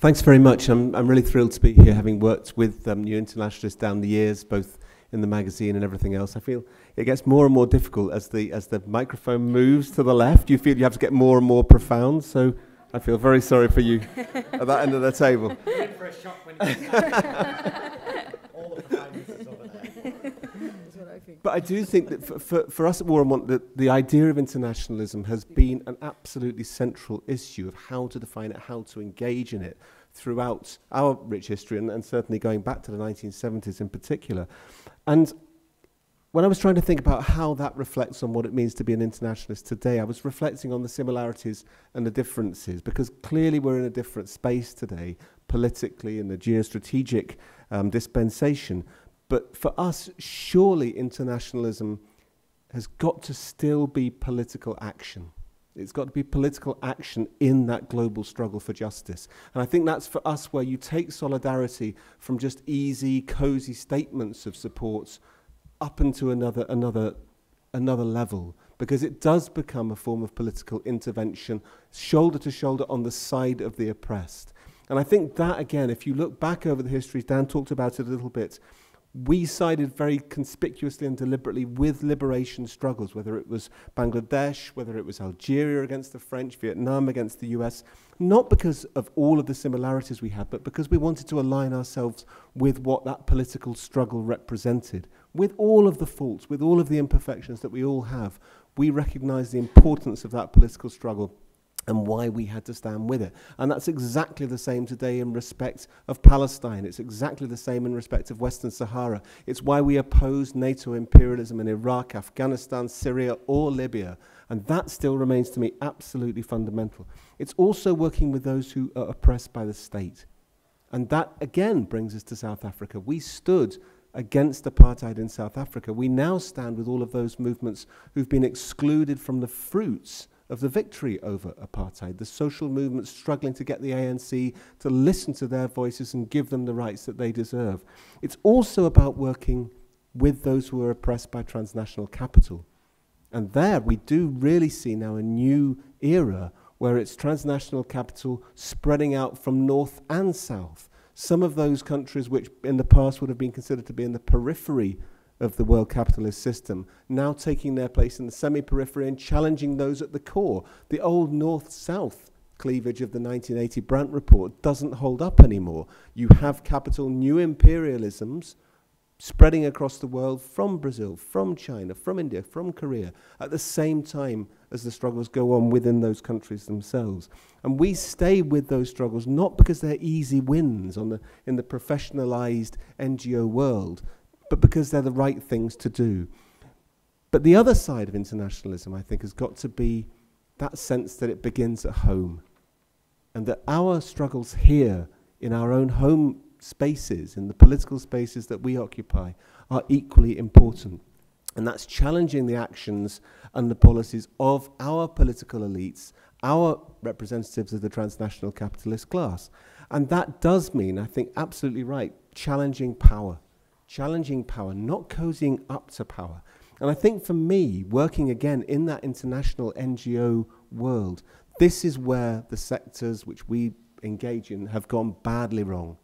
Thanks very much. I'm, I'm really thrilled to be here, having worked with um, New Internationalists down the years, both in the magazine and everything else. I feel it gets more and more difficult as the, as the microphone moves to the left. You feel you have to get more and more profound. So I feel very sorry for you at that end of the table. But I do think that for, for, for us at War and Want, the, the idea of internationalism has been an absolutely central issue of how to define it, how to engage in it throughout our rich history, and, and certainly going back to the 1970s in particular. And when I was trying to think about how that reflects on what it means to be an internationalist today, I was reflecting on the similarities and the differences, because clearly we're in a different space today, politically, in the geostrategic um, dispensation. But for us, surely internationalism has got to still be political action. It's got to be political action in that global struggle for justice. And I think that's for us where you take solidarity from just easy, cozy statements of support up into another, another, another level. Because it does become a form of political intervention, shoulder to shoulder on the side of the oppressed. And I think that, again, if you look back over the histories, Dan talked about it a little bit, we sided very conspicuously and deliberately with liberation struggles, whether it was Bangladesh, whether it was Algeria against the French, Vietnam against the US, not because of all of the similarities we had, but because we wanted to align ourselves with what that political struggle represented. With all of the faults, with all of the imperfections that we all have, we recognize the importance of that political struggle and why we had to stand with it. And that's exactly the same today in respect of Palestine. It's exactly the same in respect of Western Sahara. It's why we oppose NATO imperialism in Iraq, Afghanistan, Syria, or Libya. And that still remains to me absolutely fundamental. It's also working with those who are oppressed by the state. And that again brings us to South Africa. We stood against apartheid in South Africa. We now stand with all of those movements who've been excluded from the fruits of the victory over apartheid, the social movement struggling to get the ANC to listen to their voices and give them the rights that they deserve. It's also about working with those who are oppressed by transnational capital. And there we do really see now a new era where it's transnational capital spreading out from north and south. Some of those countries which in the past would have been considered to be in the periphery of the world capitalist system, now taking their place in the semi periphery and challenging those at the core. The old north south cleavage of the 1980 Brandt Report doesn't hold up anymore. You have capital new imperialisms spreading across the world from Brazil, from China, from India, from Korea, at the same time as the struggles go on within those countries themselves. And we stay with those struggles not because they're easy wins the, in the professionalized NGO world, but because they're the right things to do. But the other side of internationalism, I think, has got to be that sense that it begins at home. And that our struggles here in our own home spaces, in the political spaces that we occupy, are equally important. And that's challenging the actions and the policies of our political elites, our representatives of the transnational capitalist class. And that does mean, I think, absolutely right, challenging power challenging power, not cozying up to power. And I think for me, working again in that international NGO world, this is where the sectors which we engage in have gone badly wrong.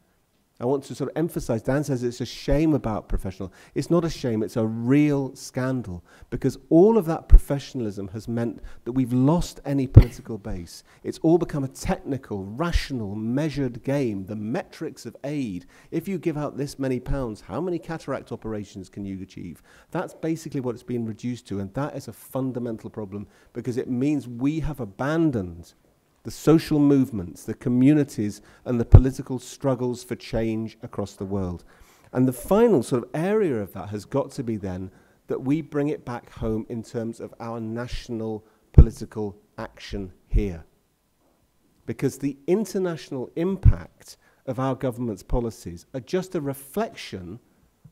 I want to sort of emphasize, Dan says it's a shame about professional. It's not a shame, it's a real scandal because all of that professionalism has meant that we've lost any political base. It's all become a technical, rational, measured game, the metrics of aid. If you give out this many pounds, how many cataract operations can you achieve? That's basically what it's been reduced to, and that is a fundamental problem because it means we have abandoned the social movements, the communities, and the political struggles for change across the world. And the final sort of area of that has got to be then that we bring it back home in terms of our national political action here. Because the international impact of our government's policies are just a reflection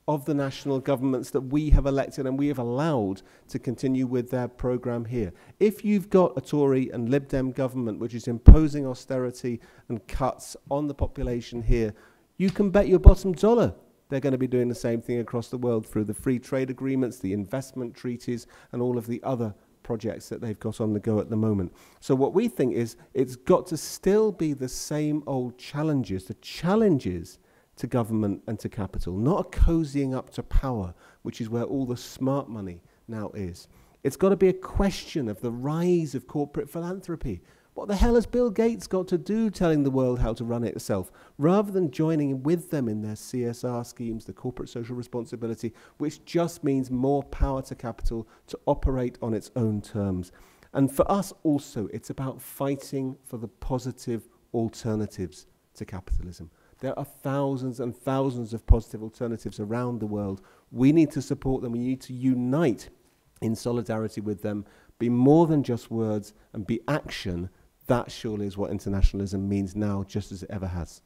of the national governments that we have elected and we have allowed to continue with their programme here. If you've got a Tory and Lib Dem government which is imposing austerity and cuts on the population here, you can bet your bottom dollar they're going to be doing the same thing across the world through the free trade agreements, the investment treaties, and all of the other projects that they've got on the go at the moment. So what we think is it's got to still be the same old challenges, the challenges to government and to capital, not a cozying up to power, which is where all the smart money now is. It's got to be a question of the rise of corporate philanthropy. What the hell has Bill Gates got to do telling the world how to run it itself, rather than joining with them in their CSR schemes, the corporate social responsibility, which just means more power to capital to operate on its own terms. And for us also, it's about fighting for the positive alternatives to capitalism. There are thousands and thousands of positive alternatives around the world. We need to support them. We need to unite in solidarity with them, be more than just words, and be action. That surely is what internationalism means now, just as it ever has.